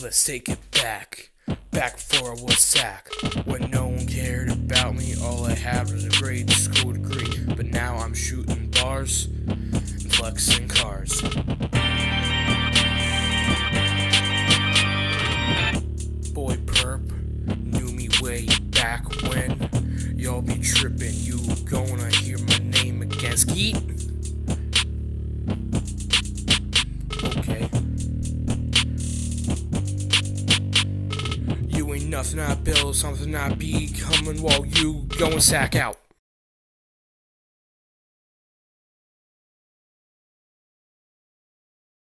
let's take it back. Back I was Sac. When no one cared about me, all I had was a grade school degree. But now I'm shooting bars and flexing cars. Boy perp knew me way back when. Y'all be tripping, you gonna hear my name again. Skeet? Nothing I build, something I be coming while you go and sack out.